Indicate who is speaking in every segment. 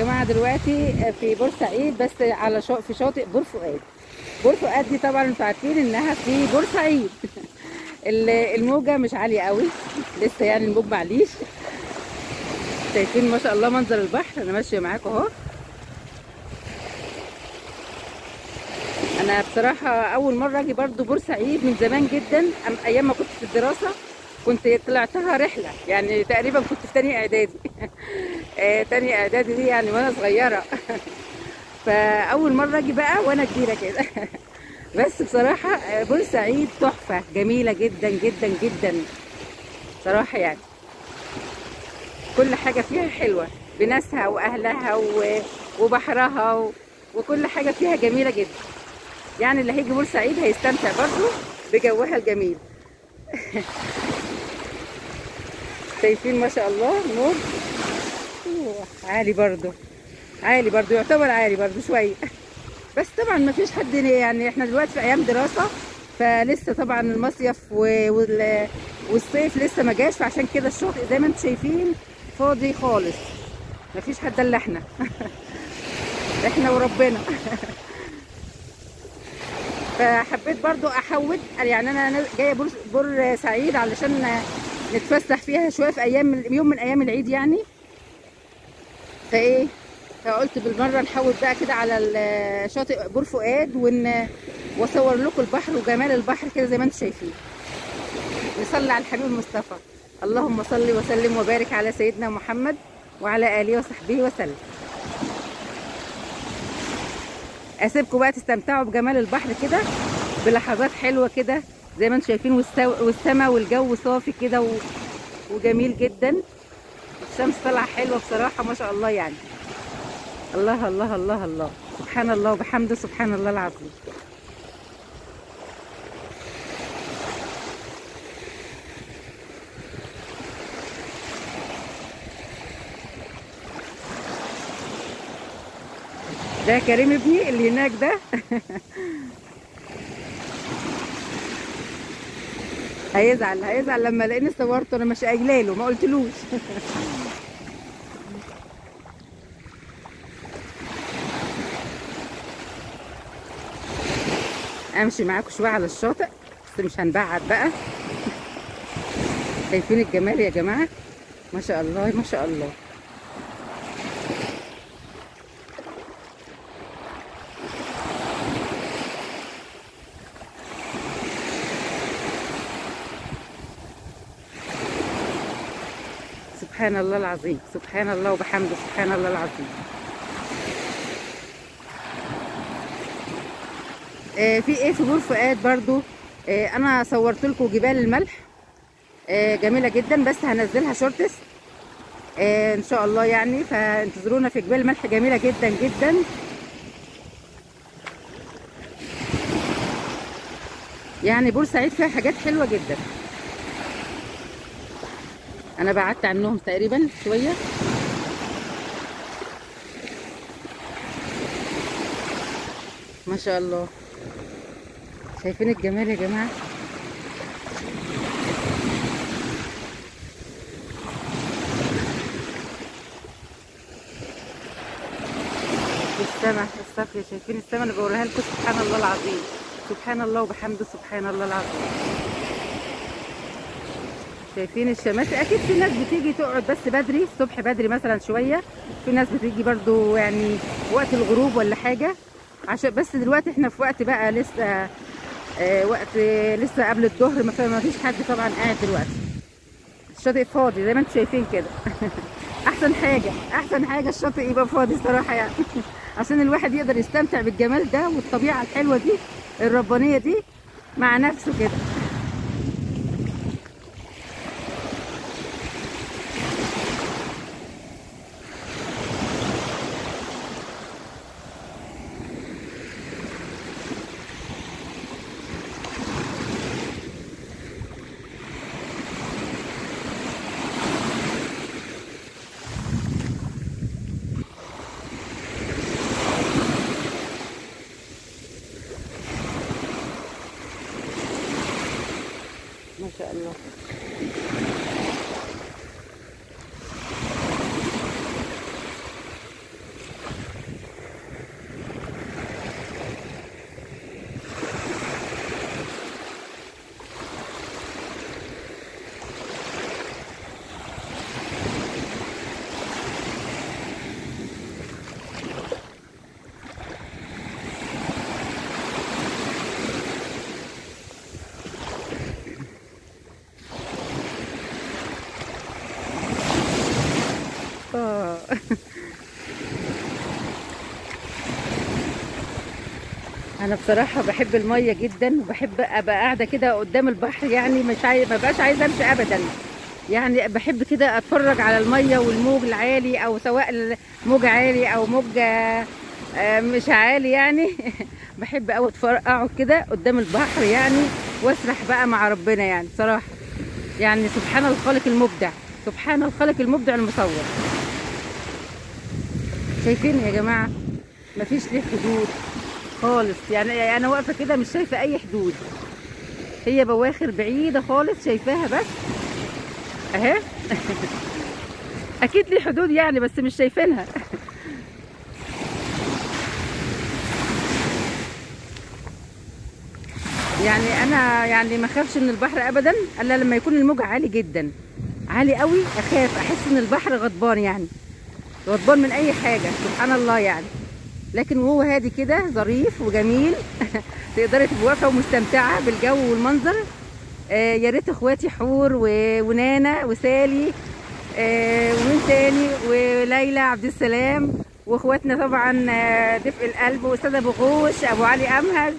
Speaker 1: جماعة دلوقتي في بورسعيد بس على شا... في شاطئ بور فؤاد بور فؤاد دي طبعا أنتوا عارفين إنها في بورسعيد. ال- الموجة مش عالية قوي. لسه يعني الموج معليش شايفين ما شاء الله منظر البحر. أنا ماشية معاكم أهو. أنا بصراحة أول مرة أجي برضو بورسعيد من زمان جدا. أيام ما كنت في الدراسة كنت طلعتها رحلة. يعني تقريبا كنت في تاني إعدادي. آه، تاني إعدادي دي يعني وأنا صغيرة. فأول مرة أجي بقى وأنا كبيرة كده. بس بصراحة آه، بورسعيد تحفة جميلة جدا جدا جدا. صراحة يعني. كل حاجة فيها حلوة بناسها وأهلها وبحرها وكل حاجة فيها جميلة جدا. يعني اللي هيجي بورسعيد هيستمتع برضه بجوها الجميل. شايفين ما شاء الله نور. عالي برضه عالي برضه يعتبر عالي برضه شوية بس طبعا ما فيش حد يعني إحنا دلوقتي في أيام دراسة فلسه طبعا المصيف والصيف لسه ما جاش فعشان كده الشاطئ زي ما أنتم شايفين فاضي خالص. ما فيش حد إلا إحنا. إحنا وربنا. فحبيت برضو أحود يعني أنا جاية بور بور سعيد علشان نتفسح فيها شوية في أيام يوم من أيام العيد يعني. فايه فقلت بالمرة نحود بقى كده على شاطئ بور فؤاد ون وأصور لكم البحر وجمال البحر كده زي ما أنتم شايفين. نصلي على الحبيب المصطفى. اللهم صل وسلم وبارك على سيدنا محمد وعلى آله وصحبه وسلم. أسيبكم بقى تستمتعوا بجمال البحر كده بلحظات حلوة كده زي ما أنتم شايفين والسماء والجو صافي كده. وجميل جدا. الشمس طالعة حلوة بصراحة ما شاء الله يعني. الله الله الله الله. سبحان الله وبحمده سبحان الله العظيم. ده كريم ابني اللي هناك ده. هيزعل هيزعل لما لاني صورته أنا مش قايلة له ما قلتلوش. أمشي معاكم شوية على الشاطئ بس مش هنبعد بقى. شايفين الجمال يا جماعة؟ ما شاء الله ما شاء الله. سبحان الله العظيم. سبحان الله وبحمده سبحان الله العظيم. آه، في إيه في بور فؤاد برضو؟ آه، أنا صورت لكم جبال الملح. آه، جميلة جدا بس هنزلها Shorts آه، إن شاء الله يعني. فانتظرونا في جبال الملح. جميلة جدا جدا. يعني بورسعيد فيها حاجات حلوة جدا. أنا بعدت عنهم تقريبا شوية. ما شاء الله. شايفين الجمال يا جماعة؟ السماء الصافية. شايفين السماء؟ اللي بوريها لكم سبحان الله العظيم. سبحان الله وبحمده سبحان الله العظيم. شايفين الشماسي أكيد في ناس بتيجي تقعد بس بدري الصبح بدري مثلا شوية. في ناس بتيجي برضو يعني وقت الغروب ولا حاجة. عشان بس دلوقتي إحنا في وقت بقى لسه آه وقت لسه قبل الظهر. ما فيش حد طبعا قاعد دلوقتي. الشاطئ فاضي زي ما أنتم شايفين كده. أحسن حاجة أحسن حاجة الشاطئ يبقى فاضي صراحة يعني. عشان الواحد يقدر يستمتع بالجمال ده والطبيعة الحلوة دي الربانية دي مع نفسه كده. أنا بصراحة بحب المية جدا وبحب أبقى قاعدة كده قدام البحر يعني مش عاي... ما بقاش عايزة أمشي ابدا. يعني بحب كده أتفرج على المية والموج العالي أو سواء موج عالي أو موج آه، مش عالي يعني. بحب أقعد كده قدام البحر يعني وأسرح بقى مع ربنا يعني بصراحة. يعني سبحان الخالق المبدع سبحان الخالق المبدع المصور. شايفين يا جماعة؟ مفيش ليه حدود خالص. يعني أنا واقفة كده مش شايفة أي حدود. هي بواخر بعيدة خالص شايفاها بس. أهي. أكيد ليه حدود يعني بس مش شايفينها. يعني أنا يعني ما أخافش من البحر ابدا إلا لما يكون الموج عالي جدا. عالي قوي أخاف أحس إن البحر غضبان يعني. غضبان من أي حاجة سبحان الله يعني. لكن وهو هادي كده ظريف وجميل تقدري تبقي واقفه ومستمتعة بالجو والمنظر. آه يا ريت إخواتي حور ونانا وسالي آه ومين تاني؟ وليلى عبد السلام وإخواتنا طبعا آه دفء القلب واستاذ ابو غوش أبو علي امهل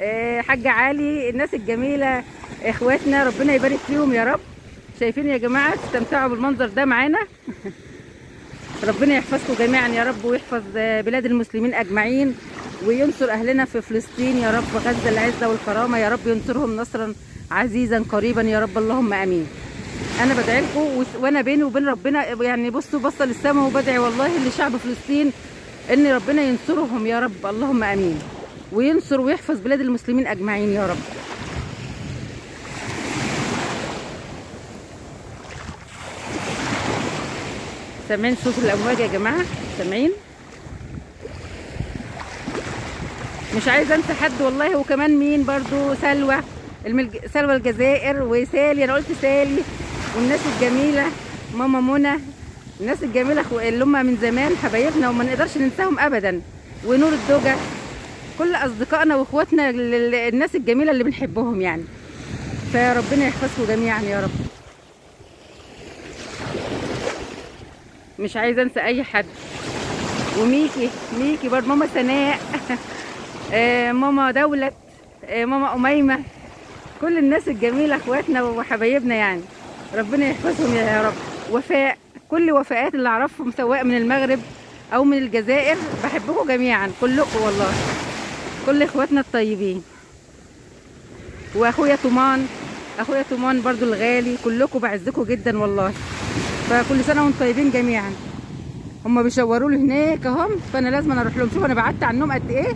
Speaker 1: آه حاج علي الناس الجميلة إخواتنا ربنا يبارك فيهم يا رب. شايفين يا جماعة تستمتعوا بالمنظر ده معانا. ربنا يحفظكم جميعا يا رب ويحفظ بلاد المسلمين أجمعين وينصر أهلنا في فلسطين يا رب غزه العزة والكرامة يا رب ينصرهم نصرا عزيزا قريبا يا رب اللهم آمين. أنا بدعي لكم وأنا بيني وبين ربنا يعني بصوا بصه للسماء وبدعي والله لشعب فلسطين إن ربنا ينصرهم يا رب اللهم آمين. وينصر ويحفظ بلاد المسلمين أجمعين يا رب. سامعين صوت الأمواج يا جماعة سامعين مش عايزه أنسى حد والله وكمان مين برضو؟ سلوى الملج... سلوى الجزائر وسالي أنا قلت سالي والناس الجميلة ماما منى الناس الجميلة اللي هم من زمان حبايبنا وما نقدرش ننساهم ابدا. ونور الدوجة كل أصدقائنا وأخواتنا ال- ال- الناس الجميلة اللي بنحبهم يعني. فربنا يحفظكم جميعا يا رب. مش عايزة أنسى أي حد. وميكي ميكي برضه ماما سناء آه، ماما دولت. آه، ماما أميمة. كل الناس الجميلة أخواتنا وحبايبنا يعني. ربنا يحفظهم يا رب. وفاء. كل وفاءات اللي أعرفهم سواء من المغرب أو من الجزائر بحبكم جميعا. كلكم والله. كل إخواتنا الطيبين. وأخويا طومان أخويا طومان برضو الغالي. كلكم بعزكم جدا والله. فكل سنة وأنتم طيبين جميعا. هما بيشوروا لي هناك اهم فأنا لازم أروح لهم. شوف أنا بعدت عنهم قد إيه.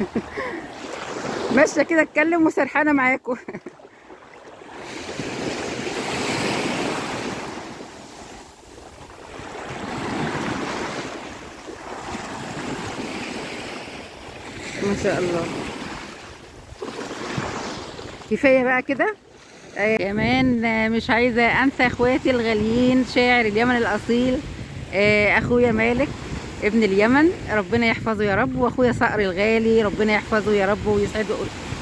Speaker 1: ماشيه كده اتكلم وسرحانة معاكم. ما شاء الله. كفاية بقى كده؟ كمان مش عايزة أنسى إخواتي الغاليين شاعر اليمن الأصيل آه، أخويا مالك ابن اليمن. ربنا يحفظه يا رب. وأخويا صقر الغالي ربنا يحفظه يا رب ويسعد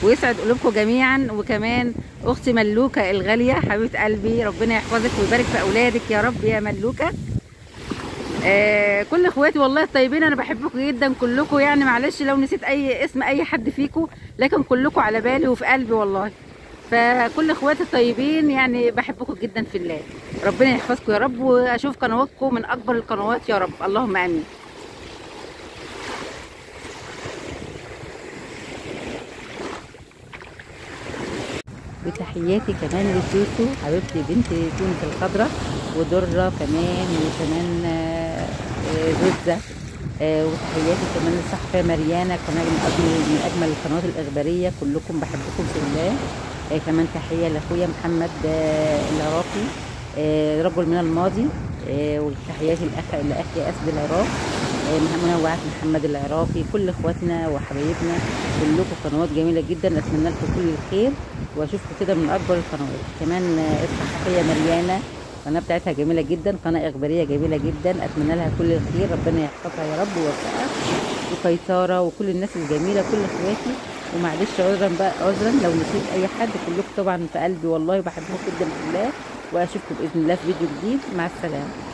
Speaker 1: ويسعد قلوبكم جميعا. وكمان أختي ملوكة الغالية حبيبة قلبي ربنا يحفظك ويبارك في أولادك يا رب يا ملوكة. آه كل إخواتي والله الطيبين أنا بحبكم جدا كلكم يعني معلش لو نسيت أي اسم أي حد فيكم لكن كلكم على بالي وفي قلبي والله. فكل اخواتي الطيبين يعني بحبكم جدا في الله. ربنا يحفظكم يا رب واشوف قنواتكم من أكبر القنوات يا رب. اللهم آمين. وتحياتي كمان لسوسو حبيبتي بنت تونس الخضراء ودرة كمان وكمان آه، آه، آه، وتحياتي كمان للصحفية مريانة قناة من أجمل القنوات الإخبارية. كلكم بحبكم في الله. آه، كمان تحية لأخويا محمد آه، العراقي آه، رجل من الماضي آه، وتحياتي لأخ لأخي أسد العراق آه، منوعات محمد العراقي كل إخواتنا وحبايبنا كلكم قنوات جميلة جدا أتمنى لكم كل الخير وأشوفكم كده من أكبر القنوات. كمان آه، الصحفيه مريانة القناة بتاعتها جميلة جدا قناة إخبارية جميلة جدا أتمنى لها كل الخير ربنا يحفظها يا رب ويوفقها وقيصارة وكل الناس الجميلة كل إخواتي. ومعلش عذرا بقى عذرا لو نسيت أي حد كلكم طبعا في قلبي والله بحبكم جدا في الله وأشوفكم بإذن الله في فيديو جديد. مع السلامة.